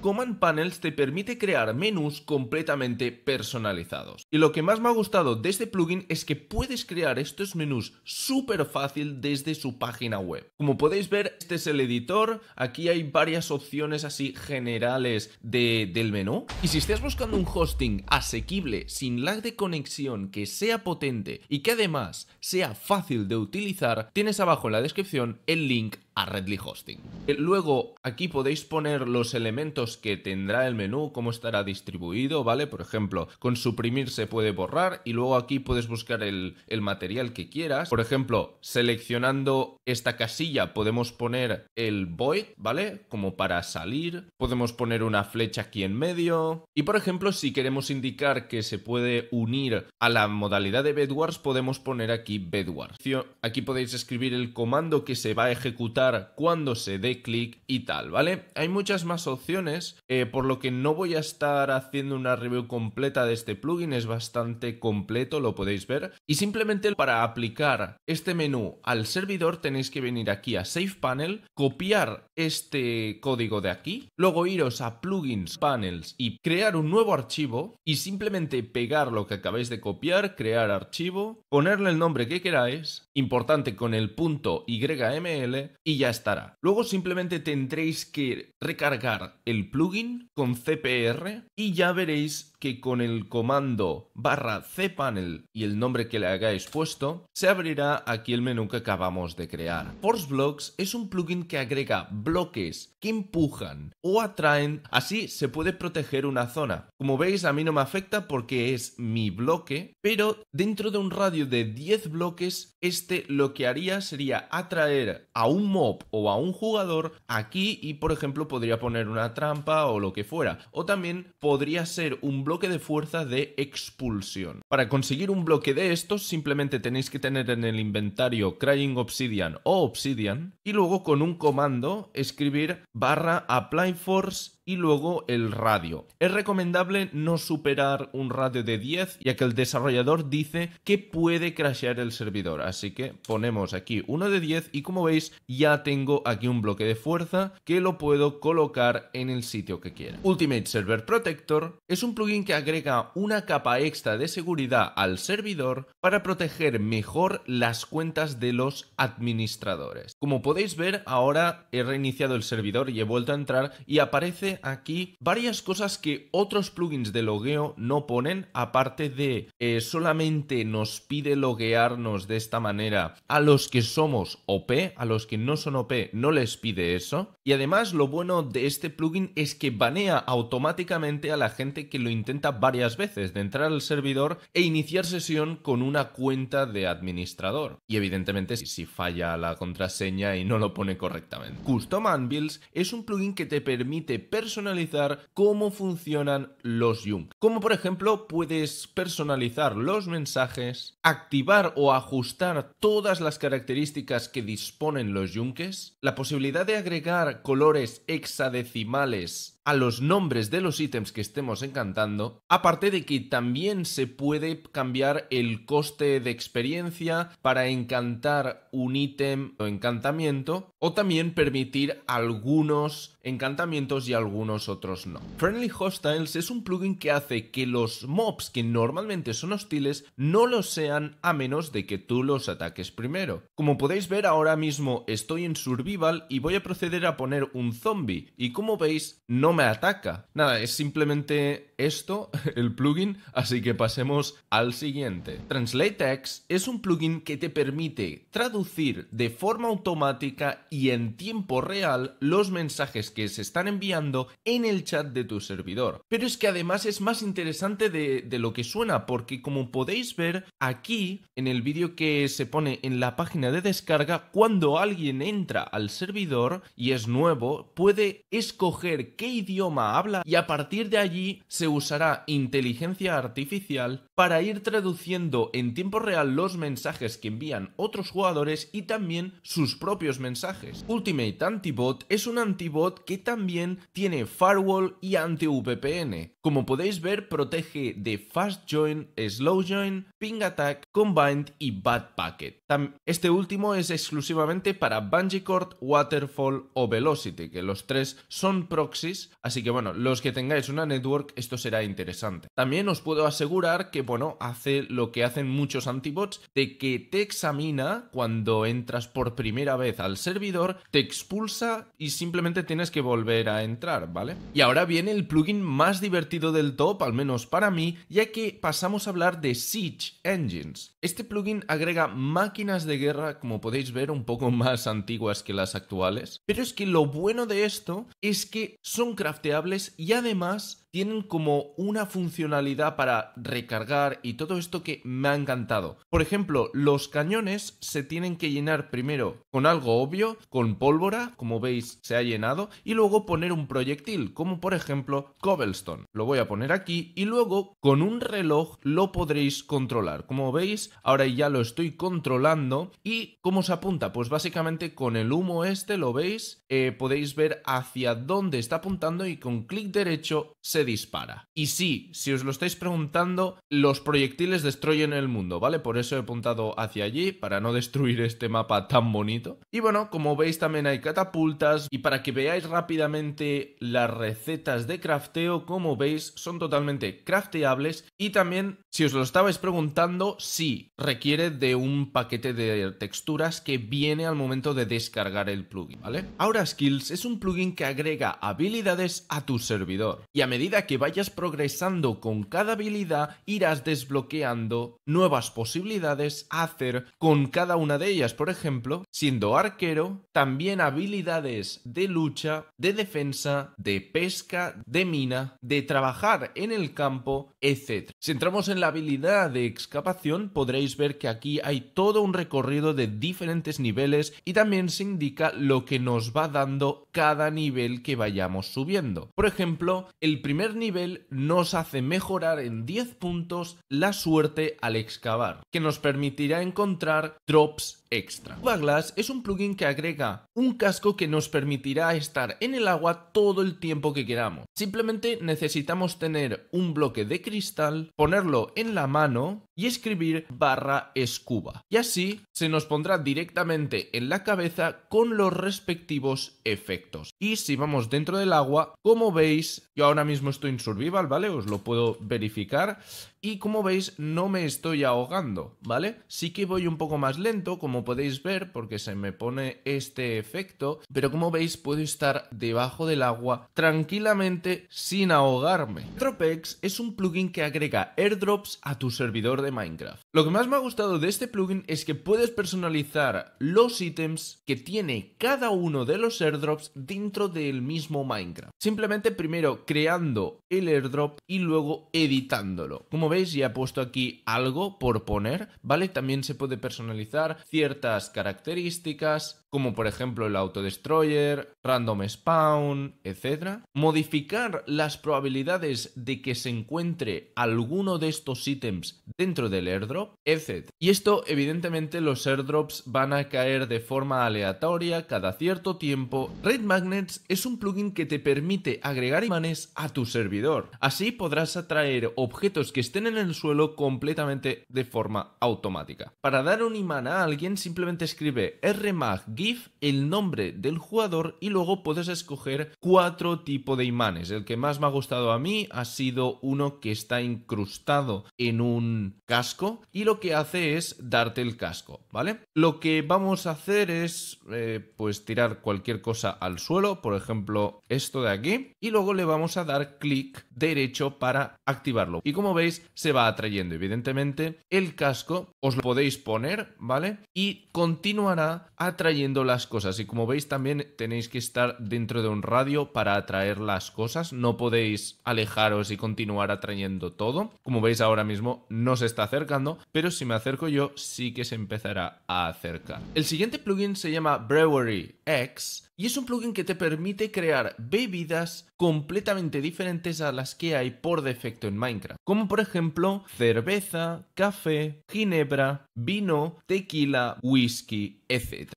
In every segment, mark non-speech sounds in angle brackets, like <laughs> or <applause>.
Command Panels te permite crear menús completamente personalizados. Y lo que más me ha gustado de este plugin es que puedes crear estos menús súper fácil desde su página web. Como podéis ver, este es el editor, aquí hay varias opciones así generales del menú. Y si estás buscando un hosting asequible, sin lag de conexión, que sea potente y que además sea fácil de utilizar, tienes abajo en la descripción el link a Redley Hosting. Eh, luego aquí podéis poner los elementos que tendrá el menú, cómo estará distribuido, ¿vale? Por ejemplo, con suprimir se puede borrar y luego aquí puedes buscar el, el material que quieras. Por ejemplo, seleccionando esta casilla podemos poner el void, ¿vale? Como para salir. Podemos poner una flecha aquí en medio. Y por ejemplo, si queremos indicar que se puede unir a la modalidad de bedwars, podemos poner aquí bedwars. Aquí podéis escribir el comando que se va a ejecutar cuando se dé clic y tal, ¿vale? Hay muchas más opciones, eh, por lo que no voy a estar haciendo una review completa de este plugin, es bastante completo, lo podéis ver. Y simplemente para aplicar este menú al servidor tenéis que venir aquí a Save Panel, copiar este código de aquí, luego iros a Plugins, Panels y crear un nuevo archivo y simplemente pegar lo que acabáis de copiar, crear archivo, ponerle el nombre que queráis, importante con el punto YML y ya estará. Luego simplemente tendréis que recargar el plugin con CPR y ya veréis que con el comando barra cpanel y el nombre que le hagáis puesto, se abrirá aquí el menú que acabamos de crear. Force Blocks es un plugin que agrega bloques que empujan o atraen, así se puede proteger una zona. Como veis a mí no me afecta porque es mi bloque, pero dentro de un radio de 10 bloques, este lo que haría sería atraer a un mob o a un jugador aquí y por ejemplo podría poner una trampa o lo que fuera. O también podría ser un bloque de fuerza de expulsión. Para conseguir un bloque de estos simplemente tenéis que tener en el inventario Crying Obsidian o Obsidian y luego con un comando escribir barra apply force y luego el radio. Es recomendable no superar un radio de 10 ya que el desarrollador dice que puede crashear el servidor. Así que ponemos aquí uno de 10 y como veis ya tengo aquí un bloque de fuerza que lo puedo colocar en el sitio que quiera. Ultimate Server Protector es un plugin que agrega una capa extra de seguridad al servidor para proteger mejor las cuentas de los administradores. Como podéis ver ahora he reiniciado el servidor y he vuelto a entrar y aparece aquí varias cosas que otros plugins de logueo no ponen, aparte de eh, solamente nos pide loguearnos de esta manera a los que somos OP, a los que no son OP no les pide eso. Y además lo bueno de este plugin es que banea automáticamente a la gente que lo intenta varias veces de entrar al servidor e iniciar sesión con una cuenta de administrador. Y evidentemente si falla la contraseña y no lo pone correctamente. Custom Anvils es un plugin que te permite personalizar cómo funcionan los Junk. Como por ejemplo puedes personalizar los mensajes, activar o ajustar todas las características que disponen los Junkes, la posibilidad de agregar colores hexadecimales a los nombres de los ítems que estemos encantando, aparte de que también se puede cambiar el coste de experiencia para encantar un ítem o encantamiento, o también permitir algunos encantamientos y algunos otros no. Friendly Hostiles es un plugin que hace que los mobs que normalmente son hostiles no lo sean a menos de que tú los ataques primero. Como podéis ver ahora mismo estoy en survival y voy a proceder a poner un zombie y como veis no me ataca. Nada, es simplemente esto, <laughs> el plugin, así que pasemos al siguiente. TranslateX es un plugin que te permite traducir de forma automática y en tiempo real los mensajes que se están enviando en el chat de tu servidor. Pero es que además es más interesante de, de lo que suena, porque como podéis ver aquí en el vídeo que se pone en la página de descarga, cuando alguien entra al servidor y es nuevo, puede escoger qué idioma habla y a partir de allí se usará inteligencia artificial para ir traduciendo en tiempo real los mensajes que envían otros jugadores y también sus propios mensajes. Ultimate Antibot es un antibot que también tiene firewall y anti-VPN. Como podéis ver, protege de Fast Join, Slow Join, Ping Attack, Combined y Bad Packet. Este último es exclusivamente para Bungeecord, Waterfall o Velocity, que los tres son proxies, así que bueno, los que tengáis una network, esto será interesante. También os puedo asegurar que, bueno, hace lo que hacen muchos antibots, de que te examina cuando entras por primera vez al servidor, te expulsa y simplemente tienes que volver a entrar, ¿vale? Y ahora viene el plugin más divertido del top, al menos para mí, ya que pasamos a hablar de Siege Engines. Este plugin agrega máquinas de guerra, como podéis ver, un poco <laughs> más antiguas que las actuales, pero es que lo bueno de esto es que son crafteables y además tienen como una funcionalidad para recargar y todo esto que me ha encantado. Por ejemplo, los cañones se tienen que llenar primero con algo obvio, con pólvora, como veis se ha llenado, y luego poner un proyectil, como por ejemplo cobblestone. Lo voy a poner aquí y luego con un reloj lo podréis controlar. Como veis, ahora ya lo estoy controlando y ¿cómo se apunta? Pues básicamente con el humo este, lo veis, eh, podéis ver hacia dónde está apuntando y con clic derecho se dispara. Y sí, si os lo estáis preguntando, los proyectiles destruyen el mundo, ¿vale? Por eso he apuntado hacia allí, para no destruir este mapa tan bonito. Y bueno, como veis también hay catapultas y para que veáis rápidamente las recetas de crafteo, como veis, son totalmente crafteables y también, si os lo estabais preguntando, sí, requiere de un paquete de texturas que viene al momento de descargar el plugin, ¿vale? Ahora Skills es un plugin que agrega habilidades a tu servidor y a medida que vayas progresando con cada habilidad, irás desbloqueando nuevas posibilidades a hacer con cada una de ellas. Por ejemplo, siendo arquero, también habilidades de lucha, de defensa, de pesca, de mina, de trabajar en el campo, etc. Si entramos en la habilidad de excavación, podréis ver que aquí hay todo un recorrido de diferentes niveles y también se indica lo que nos va dando cada nivel que vayamos subiendo. Por ejemplo, el primer nivel nos hace mejorar en 10 puntos la suerte al excavar, que nos permitirá encontrar drops extra. Glass es un plugin que agrega un casco que nos permitirá estar en el agua todo el tiempo que queramos. Simplemente necesitamos tener un bloque de cristal, ponerlo en la mano y escribir barra escuba. Y así se nos pondrá directamente en la cabeza con los respectivos efectos. Y si vamos dentro del agua, como veis, yo ahora mismo estoy en survival, ¿vale? Os lo puedo verificar. Y como veis, no me estoy ahogando, ¿vale? Sí que voy un poco más lento, como podéis ver, porque se me pone este efecto, pero como veis, puedo estar debajo del agua tranquilamente sin ahogarme. Dropex es un plugin que agrega airdrops a tu servidor de Minecraft. Lo que más me ha gustado de este plugin es que puedes personalizar los ítems que tiene cada uno de los airdrops dentro del mismo Minecraft. Simplemente primero creando el airdrop y luego editándolo. Como veis ya he puesto aquí algo por poner, ¿vale? También se puede personalizar ciertas características, como por ejemplo el autodestroyer, random spawn, etc. Modificar las probabilidades de que se encuentre alguno de estos ítems dentro del airdrop, etc. Y esto evidentemente los airdrops van a caer de forma aleatoria cada cierto tiempo. Red Magnets es un plugin que te permite agregar imanes a tu servidor. Así podrás atraer objetos que estén en el suelo completamente de forma automática. Para dar un imán a alguien simplemente escribe rmaggif, el nombre del jugador y luego puedes escoger cuatro tipos de imanes. El que más me ha gustado a mí ha sido uno que está incrustado en un casco y lo que hace es darte el casco, ¿vale? Lo que vamos a hacer es eh, pues tirar cualquier cosa al suelo, por ejemplo esto de aquí, y luego le vamos a dar clic derecho para activarlo. Y como veis se va atrayendo. Evidentemente, el casco os lo podéis poner, ¿vale? Y continuará atrayendo las cosas. Y como veis también tenéis que estar dentro de un radio para atraer las cosas. No podéis alejaros y continuar atrayendo todo. Como veis ahora mismo no se está acercando, pero si me acerco yo sí que se empezará a acercar. El siguiente plugin se llama Brewery X y es un plugin que te permite crear bebidas completamente diferentes a las que hay por defecto en Minecraft, como por ejemplo cerveza, café, ginebra, vino, tequila, whisky,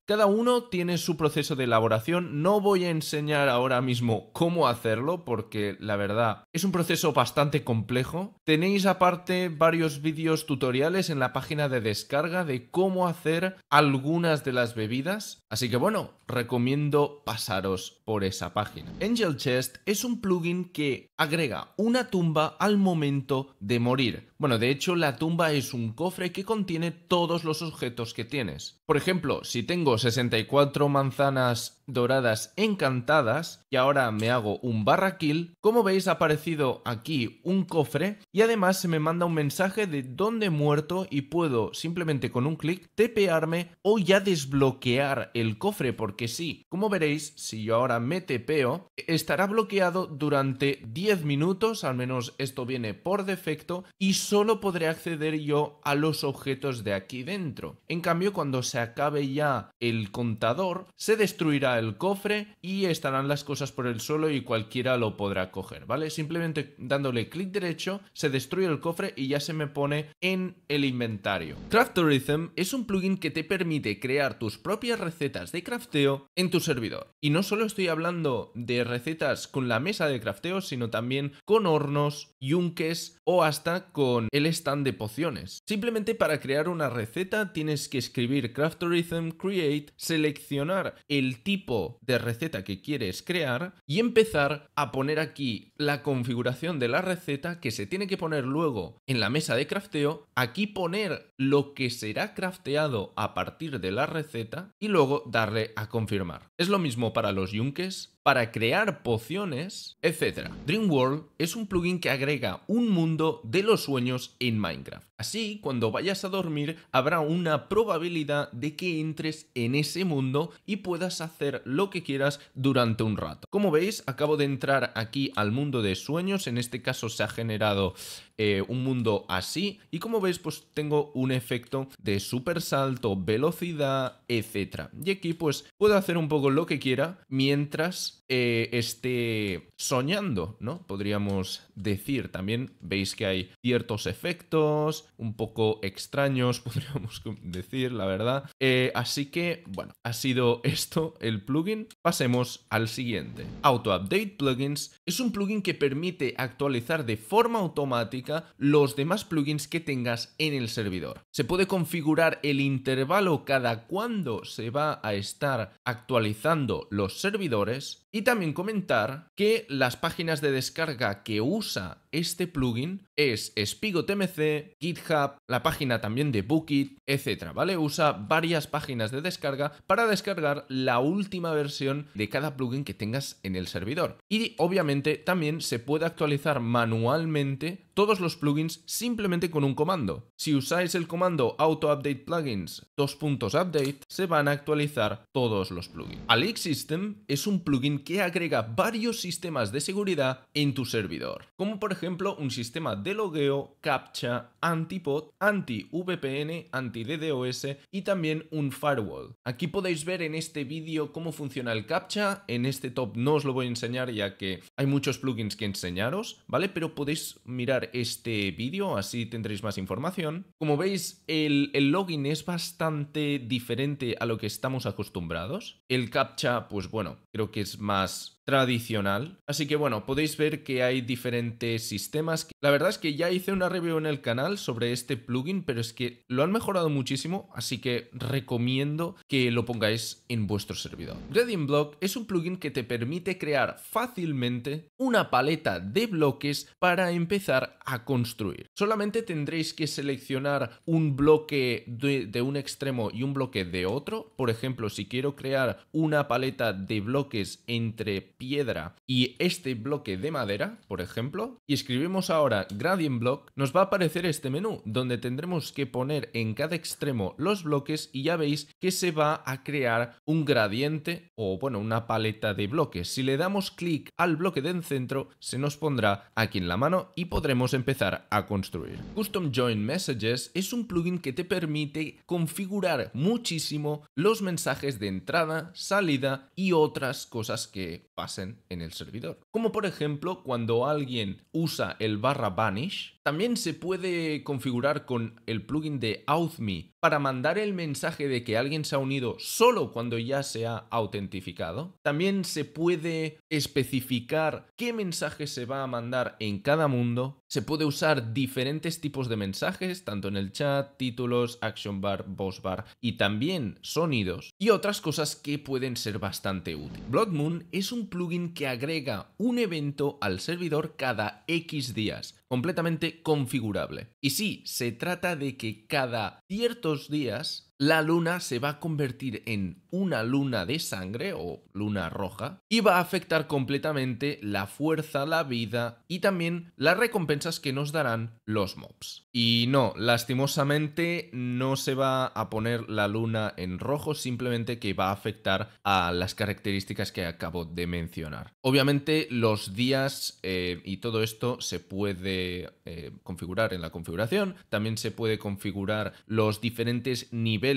Cada uno tiene su proceso de elaboración, no voy a enseñar ahora mismo cómo hacerlo porque la verdad es un proceso bastante complejo. Tenéis aparte varios vídeos tutoriales en la página de descarga de cómo hacer algunas de las bebidas, así que bueno, recomiendo pasaros por esa página. Angel Chest es un plugin que agrega una tumba al momento de morir. Bueno, de hecho la tumba es un cofre que contiene todos los objetos que tienes. Por ejemplo, si tengo 64 manzanas doradas encantadas y ahora me hago un barra kill, como veis ha aparecido aquí un cofre y además se me manda un mensaje de dónde he muerto y puedo simplemente con un clic tepearme o ya desbloquear el cofre porque sí, como veréis, si yo ahora me tepeo, estará bloqueado durante 10 minutos, al menos esto viene por defecto, y solo podré acceder yo a los objetos de aquí dentro. En cambio, cuando se acabe ya el contador, se destruirá el cofre y estarán las cosas por el suelo y cualquiera lo podrá coger, ¿vale? Simplemente dándole clic derecho se destruye el cofre y ya se me pone en el inventario. Craftorism es un plugin que te permite crear tus propias recetas de crafteo en tu servidor. Y no solo estoy hablando de recetas con la mesa de crafteo, sino también con hornos, yunques o hasta con el stand de pociones. Simplemente para crear una receta tienes que escribir Craftorism Create, seleccionar el tipo de receta que quieres crear y empezar a poner aquí la configuración de la receta que se tiene que poner luego en la mesa de crafteo, aquí poner lo que será crafteado a partir de la receta y luego darle a confirmar. Es lo mismo para los yunques, para crear pociones, etc. Dreamworld es un plugin que agrega un mundo de los sueños en Minecraft. Así, cuando vayas a dormir, habrá una probabilidad de que entres en ese mundo y puedas hacer lo que quieras durante un rato. Como veis, acabo de entrar aquí al mundo de sueños. En este caso se ha generado eh, un mundo así. Y como veis, pues tengo un efecto de super salto, velocidad, etc. Y aquí pues puedo hacer un poco lo que quiera mientras eh, esté soñando, ¿no? Podríamos decir. También veis que hay ciertos efectos un poco extraños, <laughs> podríamos decir, la verdad. Eh, así que, bueno, ha sido esto el plugin. Pasemos al siguiente. Auto Update Plugins es un plugin que permite actualizar de forma automática los demás plugins que tengas en el servidor. Se puede configurar el intervalo cada cuando se va a estar actualizando los servidores y también comentar que las páginas de descarga que usa este plugin es SpigoTMC, GitHub, la página también de Bookit, etc. ¿Vale? Usa varias páginas de descarga para descargar la última versión de cada plugin que tengas en el servidor. Y obviamente también se puede actualizar manualmente todos los plugins simplemente con un comando. Si usáis el comando auto update plugins dos puntos update, se van a actualizar todos los plugins. Alex System es un plugin que agrega varios sistemas de seguridad en tu servidor, como por ejemplo un sistema de logueo, captcha, antipod, anti-VPN, anti-DDoS y también un firewall. Aquí podéis ver en este vídeo cómo funciona el captcha, en este top no os lo voy a enseñar ya que hay muchos plugins que enseñaros, ¿vale? Pero podéis mirar este vídeo, así tendréis más información. Como veis, el, el login es bastante diferente a lo que estamos acostumbrados. El captcha, pues bueno, creo que es más tradicional. Así que bueno, podéis ver que hay diferentes sistemas. La verdad es que ya hice una review en el canal sobre este plugin, pero es que lo han mejorado muchísimo, así que recomiendo que lo pongáis en vuestro servidor. Reading Block es un plugin que te permite crear fácilmente una paleta de bloques para empezar a construir. Solamente tendréis que seleccionar un bloque de, de un extremo y un bloque de otro. Por ejemplo, si quiero crear una paleta de bloques entre piedra y este bloque de madera, por ejemplo, y escribimos ahora gradient block, nos va a aparecer este menú donde tendremos que poner en cada extremo los bloques y ya veis que se va a crear un gradiente o bueno, una paleta de bloques. Si le damos clic al bloque del centro, se nos pondrá aquí en la mano y podremos empezar a construir. Custom Join Messages es un plugin que te permite configurar muchísimo los mensajes de entrada, salida y otras cosas que pasen en el servidor. Como por ejemplo cuando alguien usa el barra vanish, también se puede configurar con el plugin de AuthMe para mandar el mensaje de que alguien se ha unido solo cuando ya se ha autentificado. También se puede especificar qué mensaje se va a mandar en cada mundo. Se puede usar diferentes tipos de mensajes, tanto en el chat, títulos, action bar, boss bar y también sonidos y otras cosas que pueden ser bastante útiles. Blood Moon es un plugin que agrega un evento al servidor cada X días completamente configurable. Y sí, se trata de que cada ciertos días la luna se va a convertir en una luna de sangre o luna roja y va a afectar completamente la fuerza, la vida y también las recompensas que nos darán los mobs. Y no, lastimosamente no se va a poner la luna en rojo, simplemente que va a afectar a las características que acabo de mencionar. Obviamente los días eh, y todo esto se puede eh, configurar en la configuración, también se puede configurar los diferentes niveles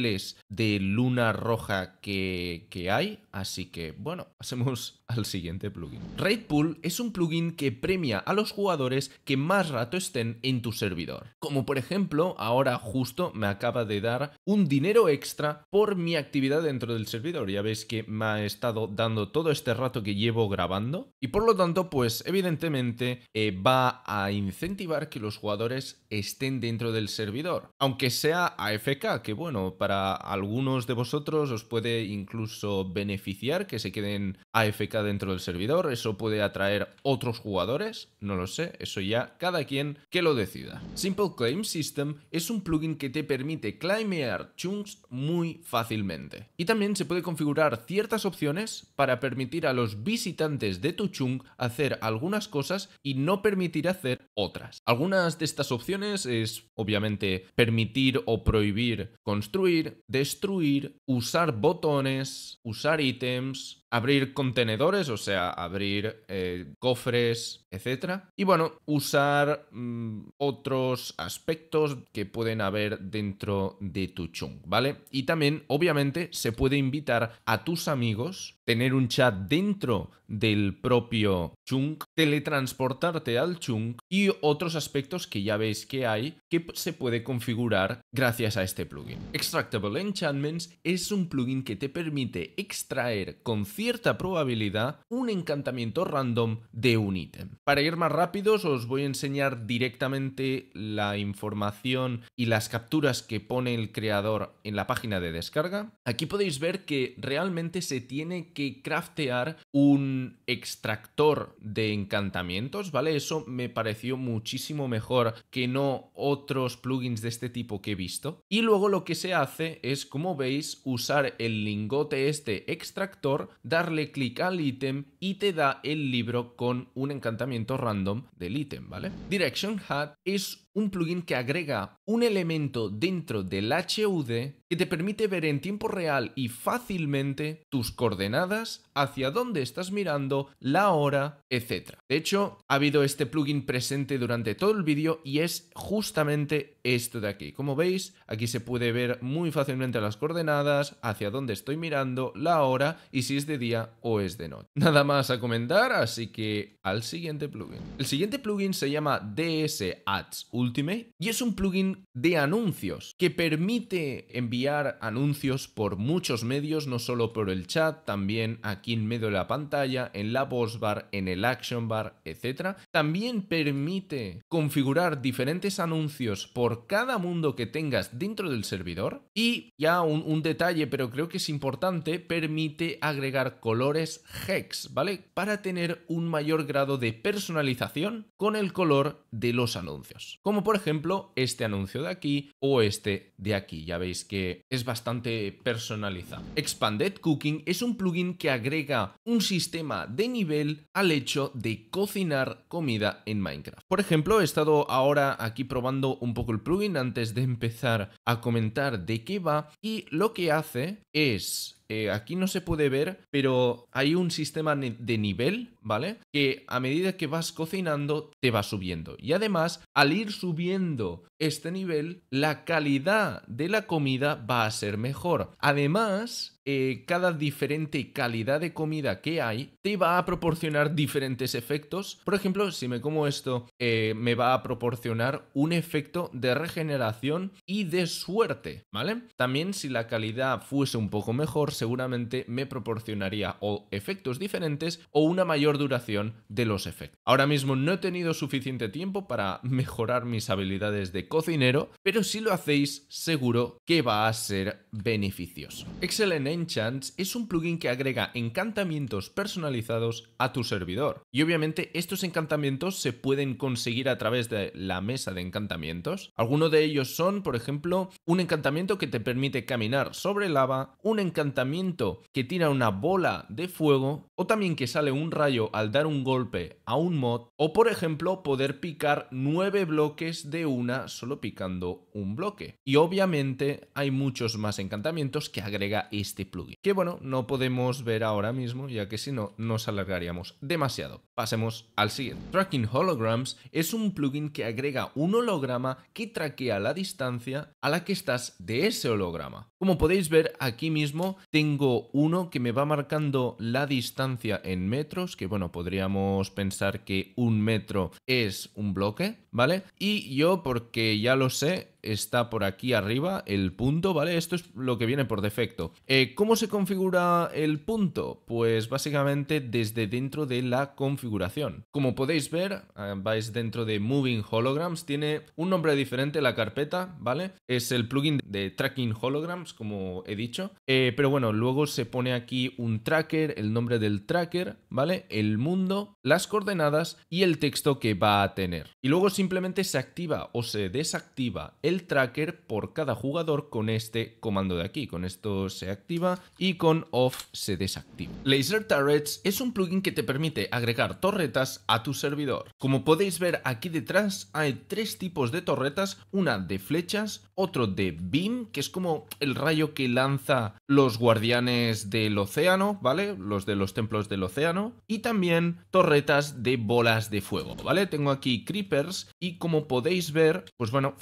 de luna roja que, que hay. Así que, bueno, pasemos al siguiente plugin. Raid Pool es un plugin que premia a los jugadores que más rato estén en tu servidor. Como por ejemplo, ahora justo me acaba de dar un dinero extra por mi actividad dentro del servidor. Ya veis que me ha estado dando todo este rato que llevo grabando. Y por lo tanto, pues evidentemente eh, va a incentivar que los jugadores estén dentro del servidor. Aunque sea AFK, que bueno, para algunos de vosotros os puede incluso beneficiar que se queden AFK dentro del servidor, eso puede atraer otros jugadores, no lo sé, eso ya cada quien que lo decida. Simple Claim System es un plugin que te permite claimear chunks muy fácilmente. Y también se puede configurar ciertas opciones para permitir a los visitantes de tu chunk hacer algunas cosas y no permitir hacer otras. Algunas de estas opciones es obviamente permitir o prohibir construir destruir, usar botones, usar ítems, abrir contenedores, o sea, abrir eh, cofres, etc. Y bueno, usar mm, otros aspectos que pueden haber dentro de tu chunk, ¿vale? Y también, obviamente, se puede invitar a tus amigos, tener un chat dentro del propio chunk, teletransportarte al chunk y otros aspectos que ya veis que hay que se puede configurar gracias a este plugin. Extractable Enchantments es un plugin que te permite extraer con cierta probabilidad un encantamiento random de un ítem. Para ir más rápidos os voy a enseñar directamente la información y las capturas que pone el creador en la página de descarga. Aquí podéis ver que realmente se tiene que craftear un extractor de encantamientos, ¿vale? Eso me pareció muchísimo mejor que no otros plugins de este tipo que he visto. Y luego lo que se hace es, como veis, usar el lingote este extractor darle clic al ítem y te da el libro con un encantamiento random del ítem, ¿vale? Direction Hat es un plugin que agrega un elemento dentro del HUD que te permite ver en tiempo real y fácilmente tus coordenadas, hacia dónde estás mirando, la hora, etc. De hecho, ha habido este plugin presente durante todo el vídeo y es justamente esto de aquí. Como veis, aquí se puede ver muy fácilmente las coordenadas, hacia dónde estoy mirando, la hora y si es de día o es de noche. Nada más a comentar, así que al siguiente plugin. El siguiente plugin se llama DS Ads Ultimate y es un plugin de anuncios que permite enviar anuncios por muchos medios, no solo por el chat, también aquí en medio de la pantalla, en la boss bar, en el action bar, etc. También permite configurar diferentes anuncios por cada mundo que tengas dentro del servidor y ya un, un detalle, pero creo que es importante, permite agregar colores hex, ¿vale? Para tener un mayor grado de personalización con el color de los anuncios. Como por ejemplo este anuncio de aquí o este de aquí. Ya veis que es bastante personalizado. Expanded Cooking es un plugin que agrega un sistema de nivel al hecho de cocinar comida en Minecraft. Por ejemplo, he estado ahora aquí probando un poco el plugin antes de empezar a comentar de qué va y lo que hace es eh, aquí no se puede ver, pero hay un sistema de nivel, ¿vale? Que a medida que vas cocinando te va subiendo. Y además, al ir subiendo este nivel, la calidad de la comida va a ser mejor. Además, eh, cada diferente calidad de comida que hay te va a proporcionar diferentes efectos. Por ejemplo, si me como esto, eh, me va a proporcionar un efecto de regeneración y de suerte, ¿vale? También si la calidad fuese un poco mejor, seguramente me proporcionaría o efectos diferentes o una mayor duración de los efectos. Ahora mismo no he tenido suficiente tiempo para mejorar mis habilidades de cocinero, pero si lo hacéis, seguro que va a ser beneficioso. Excelente Enchants es un plugin que agrega encantamientos personalizados a tu servidor. Y obviamente estos encantamientos se pueden conseguir a través de la mesa de encantamientos. Algunos de ellos son, por ejemplo, un encantamiento que te permite caminar sobre lava, un encantamiento que tira una bola de fuego, o también que sale un rayo al dar un golpe a un mod, o por ejemplo poder picar nueve bloques de una solo picando un bloque. Y obviamente hay muchos más encantamientos que agrega este plugin. Que bueno, no podemos ver ahora mismo, ya que si no, nos alargaríamos demasiado. Pasemos al siguiente. Tracking Holograms es un plugin que agrega un holograma que traquea la distancia a la que estás de ese holograma. Como podéis ver aquí mismo, tengo uno que me va marcando la distancia en metros, que bueno, podríamos pensar que un metro es un bloque, ¿vale? Y yo, porque ya lo sé, está por aquí arriba el punto, ¿vale? Esto es lo que viene por defecto. Eh, ¿Cómo se configura el punto? Pues básicamente desde dentro de la configuración. Como podéis ver, eh, vais dentro de Moving Holograms, tiene un nombre diferente la carpeta, ¿vale? Es el plugin de Tracking Holograms, como he dicho. Eh, pero bueno, luego se pone aquí un tracker, el nombre del tracker, ¿vale? El mundo, las coordenadas y el texto que va a tener. Y luego simplemente se activa o se desactiva el tracker por cada jugador con este comando de aquí. Con esto se activa y con off se desactiva. Laser Turrets es un plugin que te permite agregar torretas a tu servidor. Como podéis ver aquí detrás hay tres tipos de torretas, una de flechas, otro de beam, que es como el rayo que lanza los guardianes del océano, ¿vale? Los de los templos del océano, y también torretas de bolas de fuego, ¿vale? Tengo aquí creepers y como podéis ver, pues bueno,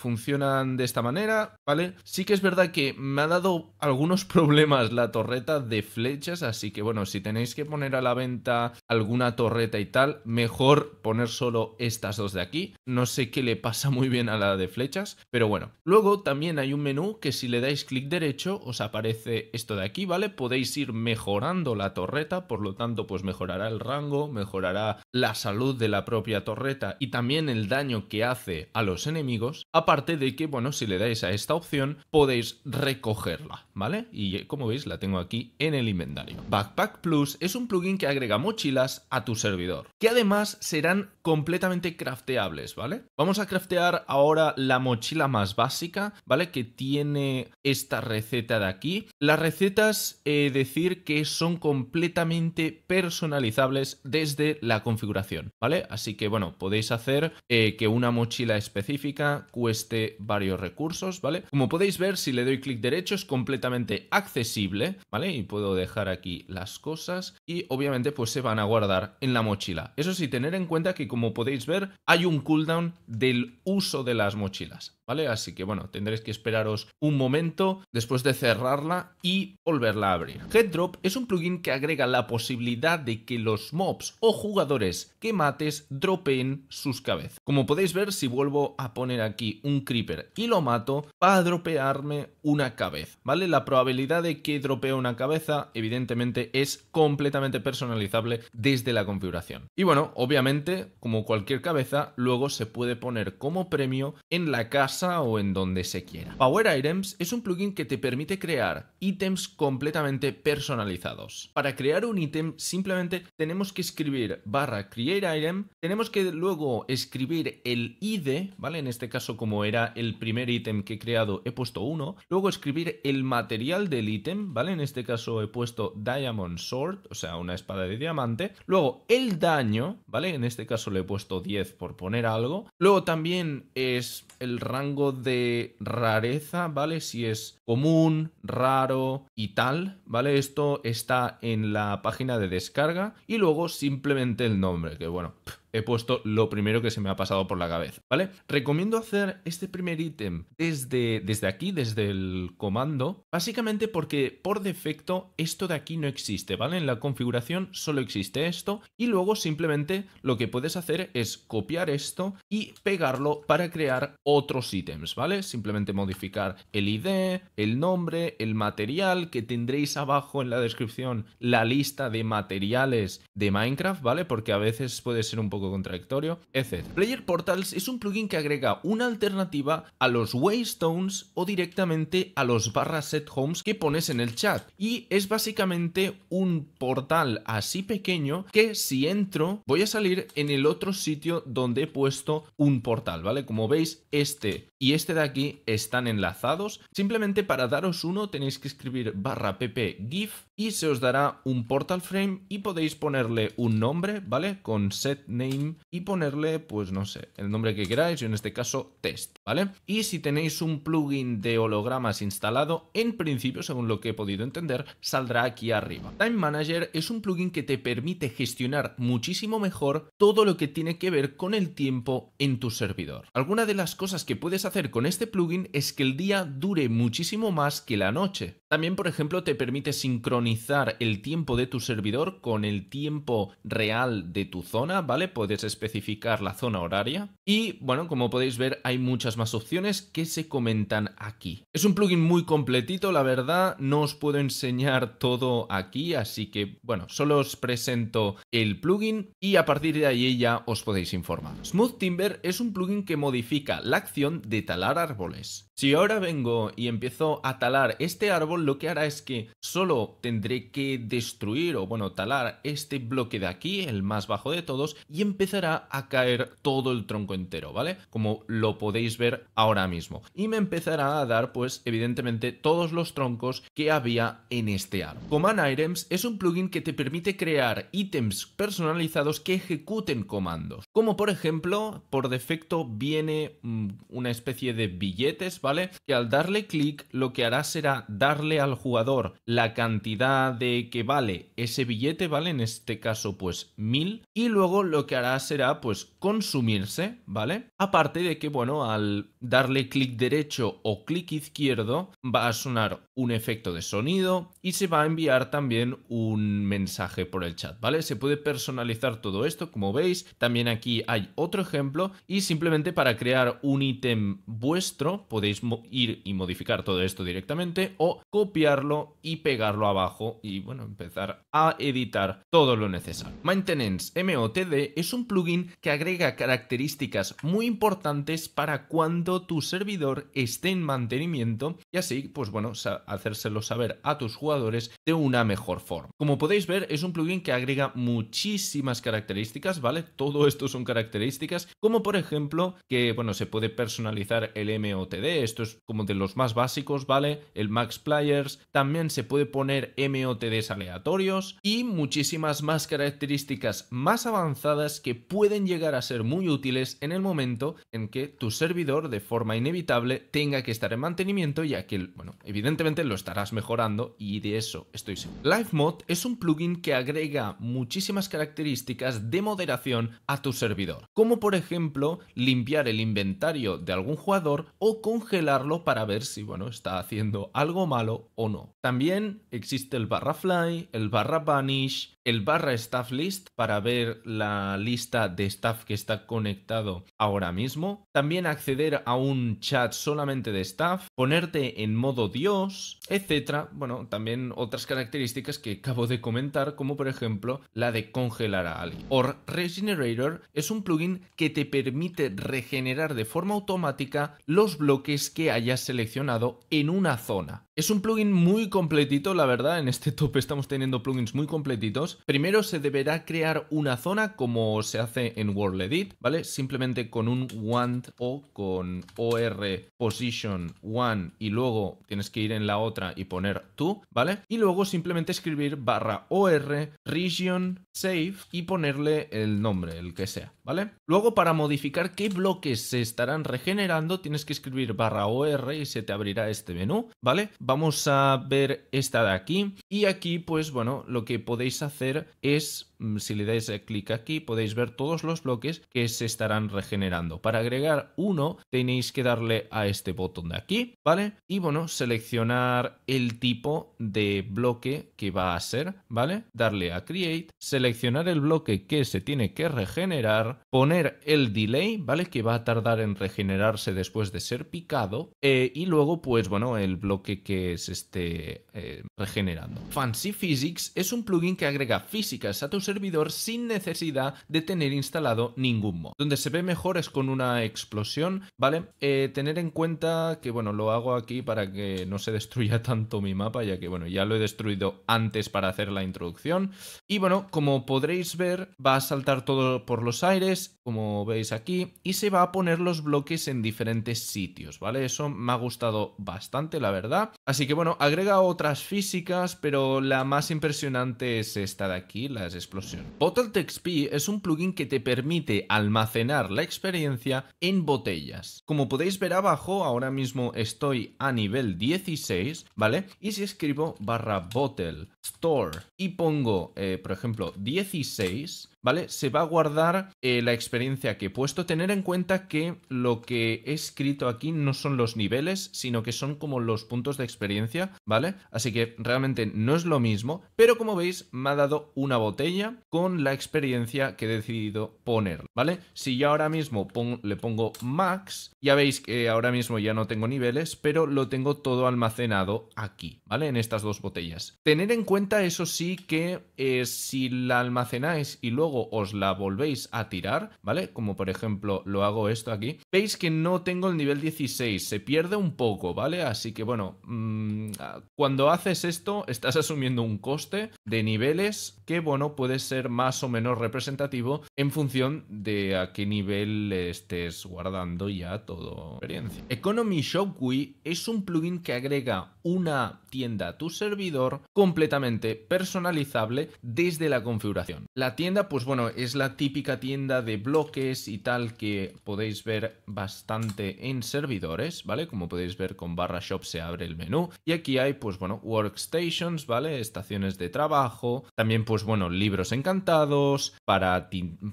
de esta manera, ¿vale? Sí que es verdad que me ha dado algunos <laughs> problemas la torreta de flechas, así que bueno, si tenéis que poner a la venta alguna torreta y tal, mejor poner solo estas dos de aquí. No sé qué le pasa muy bien a la de flechas, pero bueno. Luego también hay un menú que si le dais clic derecho os aparece esto de aquí, ¿vale? Podéis ir mejorando la torreta, por lo tanto pues mejorará el rango, mejorará la salud de la propia torreta y también el daño que hace a los enemigos, aparte de que bueno, si le dais a esta opción, podéis recogerla, ¿vale? Y eh, como veis, la tengo aquí en el inventario. Backpack Plus es un plugin que agrega mochilas a tu servidor, que además serán completamente crafteables, ¿vale? Vamos a craftear ahora la mochila más básica, ¿vale? Que tiene esta receta de aquí. Las recetas, eh, decir que son completamente personalizables desde la configuración, ¿vale? Así que, bueno, podéis hacer eh, que una mochila específica cueste varios recursos, ¿vale? Como podéis ver, si le doy clic derecho es completamente accesible, ¿vale? Y puedo dejar aquí las cosas y obviamente pues se van a guardar en la mochila. Eso sí, tener en cuenta que como podéis ver hay un cooldown del uso de las mochilas, ¿vale? Así que bueno, tendréis que esperaros un momento después de cerrarla y volverla a abrir. Headdrop es un plugin que agrega la posibilidad de que los mobs o jugadores que mates dropeen sus cabezas. Como podéis ver, si vuelvo a poner aquí un creeper y lo mato, va a dropearme una cabeza, ¿vale? La probabilidad de que dropee una cabeza, evidentemente, es completamente personalizable desde la configuración. Y bueno, obviamente, como cualquier cabeza, luego se puede poner como premio en la casa o en donde se quiera. Power Items es un plugin que te permite crear ítems completamente personalizados. Para crear un ítem, simplemente tenemos que escribir barra create item, tenemos que luego escribir el ID, ¿vale? En este caso, como era el primer ítem que he creado he puesto 1, luego escribir el material del ítem, ¿vale? En este caso he puesto Diamond Sword, o sea, una espada de diamante, luego el daño, ¿vale? En este caso le he puesto 10 por poner algo, luego también es el rango de rareza, ¿vale? Si es común, raro y tal, ¿vale? Esto está en la página de descarga y luego simplemente el nombre, que bueno, he puesto lo primero que se me ha pasado por la cabeza, ¿vale? Recomiendo hacer este primer ítem desde, desde aquí, desde el comando, básicamente porque por defecto esto de aquí no existe, ¿vale? En la configuración solo existe esto y luego simplemente lo que puedes hacer es copiar esto y pegarlo para crear otros ítems, ¿vale? Simplemente modificar el ID, el nombre, el material, que tendréis abajo en la descripción la lista de materiales de Minecraft, ¿vale? Porque a veces puede ser un poco contradictorio, etc. Player Portals es un plugin que agrega una alternativa a los Waystones o directamente a los barra set homes que pones en el chat. Y es básicamente un portal así pequeño que si entro voy a salir en el otro sitio donde he puesto un portal, ¿vale? Como veis, este y este de aquí están enlazados. Simplemente para daros uno tenéis que escribir barra pp gif y se os dará un portal frame y podéis ponerle un nombre, ¿vale? Con set name y ponerle, pues no sé, el nombre que queráis, yo en este caso test, ¿vale? Y si tenéis un plugin de hologramas instalado, en principio, según lo que he podido entender, saldrá aquí arriba. Time Manager es un plugin que te permite gestionar muchísimo mejor todo lo que tiene que ver con el tiempo en tu servidor. Alguna de las cosas que puedes hacer con este plugin es que el día dure muchísimo más que la noche. También, por ejemplo, te permite sincronizar el tiempo de tu servidor con el tiempo real de tu zona, ¿vale? Puedes especificar la zona horaria. Y, bueno, como podéis ver, hay muchas más opciones que se comentan aquí. Es un plugin muy completito, la verdad, no os puedo enseñar todo aquí, así que, bueno, solo os presento el plugin y a partir de ahí ya os podéis informar. Smooth Timber es un plugin que modifica la acción de talar árboles. Si ahora vengo y empiezo a talar este árbol, lo que hará es que solo tendré que destruir o bueno, talar este bloque de aquí, el más bajo de todos, y empezará a caer todo el tronco entero, ¿vale? Como lo podéis ver ahora mismo. Y me empezará a dar, pues, evidentemente, todos los troncos que había en este árbol. Command Items es un plugin que te permite crear ítems personalizados que ejecuten comandos. Como por ejemplo, por defecto viene mm, una especie de billetes, ¿vale? Que al darle clic lo que hará será darle al jugador la cantidad de que vale ese billete, ¿vale? En este caso, pues mil. Y luego lo que hará será, pues, consumirse, ¿vale? Aparte de que, bueno, al darle clic derecho o clic izquierdo, va a sonar un efecto de sonido y se va a enviar también un mensaje por el chat, ¿vale? Se puede personalizar todo esto, como veis. También aquí hay otro ejemplo y simplemente para crear un ítem vuestro podéis ir y modificar todo esto directamente o copiarlo y pegarlo abajo y bueno, empezar a editar todo lo necesario. Maintenance MOTD es un plugin que agrega características muy importantes para cuando tu servidor esté en mantenimiento y así, pues bueno, hacérselo saber a tus jugadores de una mejor forma. Como podéis ver, es un plugin que agrega muchísimas características, ¿vale? Todo esto son características, como por ejemplo que, bueno, se puede personalizar el MOTD, esto es como de los más básicos, ¿vale? El Max Player también se puede poner MOTDs aleatorios y muchísimas más características más avanzadas que pueden llegar a ser muy útiles en el momento en que tu servidor de forma inevitable tenga que estar en mantenimiento ya que, bueno, evidentemente lo estarás mejorando y de eso estoy seguro. LiveMod es un plugin que agrega muchísimas características de moderación a tu servidor, como por ejemplo limpiar el inventario de algún jugador o congelarlo para ver si, bueno, está haciendo algo malo o no. También existe el barra fly, el barra vanish, el barra staff list para ver la lista de staff que está conectado ahora mismo. También acceder a un chat solamente de staff, ponerte en modo Dios, etc. Bueno, también otras características que acabo de comentar, como por ejemplo la de congelar a alguien. Or Regenerator es un plugin que te permite regenerar de forma automática los bloques que hayas seleccionado en una zona. Es un plugin muy completito, la verdad, en este <laughs> top estamos teniendo plugins muy completitos. Primero se deberá crear una zona como se hace en WorldEdit, ¿vale? Simplemente con un want o con OR position one y luego tienes que ir en la otra y poner tú, ¿vale? Y luego simplemente escribir barra OR region save y ponerle el nombre, el que sea, ¿vale? Luego para modificar qué bloques se estarán regenerando tienes que escribir barra OR y se te abrirá este menú, ¿vale? Vamos a ver esta de aquí y aquí pues bueno, lo que podéis hacer es si le dais clic aquí podéis ver todos los bloques que se estarán regenerando. Para agregar uno tenéis que darle a este botón de aquí, ¿vale? Y bueno, seleccionar el tipo de bloque que va a ser, ¿vale? Darle a Create, seleccionar el bloque que se tiene que regenerar, poner el delay, ¿vale? Que va a tardar en regenerarse después de ser picado eh, y luego pues bueno, el bloque que se esté eh, regenerando. Fancy Physics es un plugin que agrega físicas a tus servidor sin necesidad de tener instalado ningún mod. Donde se ve mejor es con una explosión, ¿vale? Eh, tener en cuenta que, bueno, lo hago aquí para que no se <laughs> destruya tanto mi mapa, ya que, bueno, ya lo he destruido antes para hacer la introducción. Y bueno, como podréis ver, va a saltar todo por los aires, como veis aquí, y se va a poner los bloques en diferentes sitios, ¿vale? Eso me ha gustado bastante, la verdad. Así que, bueno, agrega otras físicas, pero la más impresionante es esta de aquí, las explosiones explosión. XP es un plugin que te permite almacenar la experiencia en botellas. Como podéis ver abajo, ahora mismo estoy a nivel 16, ¿vale? Y si escribo barra bottle store y pongo, eh, por ejemplo, 16, ¿vale? Se va a guardar eh, la experiencia que he puesto. Tener en cuenta que lo que he escrito aquí no son los niveles, sino que son como los puntos de experiencia, ¿vale? Así que realmente no es lo mismo, pero como veis me ha dado una botella con la experiencia que he decidido poner, ¿vale? Si yo ahora mismo le pongo max, ya veis que ahora mismo ya no tengo niveles, pero lo tengo todo almacenado aquí, ¿vale? En estas dos botellas. Tener en cuenta eso sí que eh, si la almacenáis y luego os la volvéis a tirar, ¿vale? Como por ejemplo lo hago esto aquí, veis que no tengo el nivel 16, se pierde un poco, ¿vale? Así que bueno, mmm, cuando haces esto estás <laughs> asumiendo un coste de niveles que bueno, puede ser más o menos representativo en función de a qué nivel estés guardando ya todo experiencia. Economy Shopway es un plugin que agrega una tienda a tu servidor completamente personalizable desde la configuración. La tienda pues bueno, es la típica tienda de bloques y tal que podéis ver bastante en servidores, ¿vale? Como podéis ver con barra shop se abre el menú y aquí hay pues bueno, workstations, ¿vale? Estaciones de trabajo, también pues bueno, libros encantados para,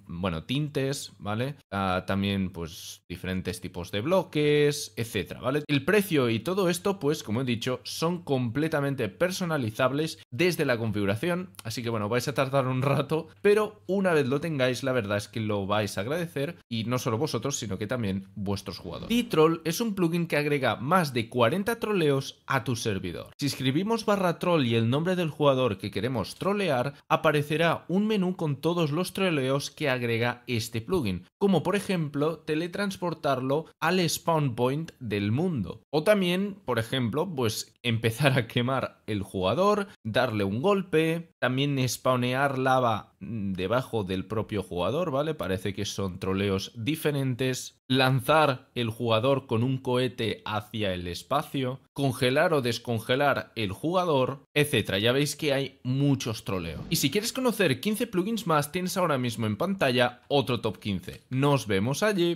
bueno, tintes, ¿vale? Ah, también pues diferentes tipos de bloques, etcétera, ¿vale? El precio y todo esto pues como he dicho son completamente personalizables desde la configuración, así que bueno, vais a tardar un rato, pero una vez lo tengáis, la verdad es que lo vais a agradecer y no solo vosotros, sino que también vuestros jugadores. T-Troll es un plugin que agrega más de 40 troleos a tu servidor. Si escribimos barra troll y el nombre del jugador que queremos trolear, aparecerá un menú con todos los troleos que agrega este plugin, como por ejemplo teletransportarlo al spawn point del mundo. O también, por ejemplo, pues empezar a quemar el jugador, darle un golpe, también spawnear lava debajo del propio jugador, ¿vale? Parece que son troleos diferentes. Lanzar el jugador con un cohete hacia el espacio, congelar o descongelar el jugador, etc. Ya veis que hay muchos troleos. Y si quieres conocer 15 plugins más, tienes ahora mismo en pantalla otro top 15. Nos vemos allí.